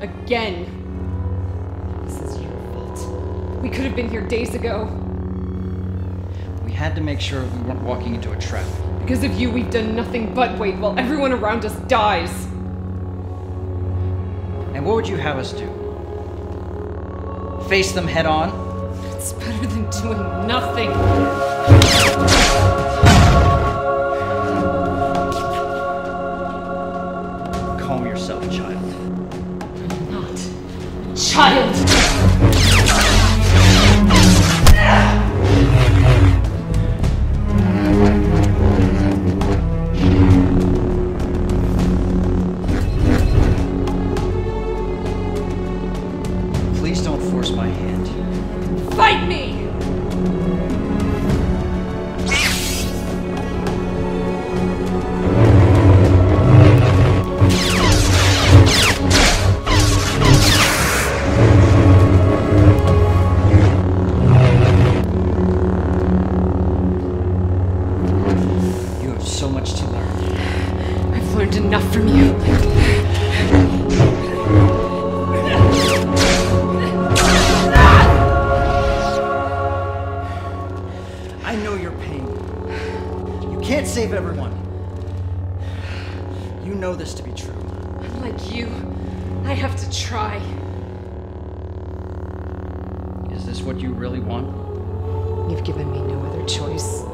Again. This is your fault. We could have been here days ago. We had to make sure we weren't walking into a trap. Because of you, we've done nothing but wait while everyone around us dies. And what would you have us do? Face them head on? It's better than doing nothing. Child! Please don't force my hand. Fight me! So much to learn. I've learned enough from you. I know your pain. You can't save everyone. You know this to be true. Unlike you, I have to try. Is this what you really want? You've given me no other choice.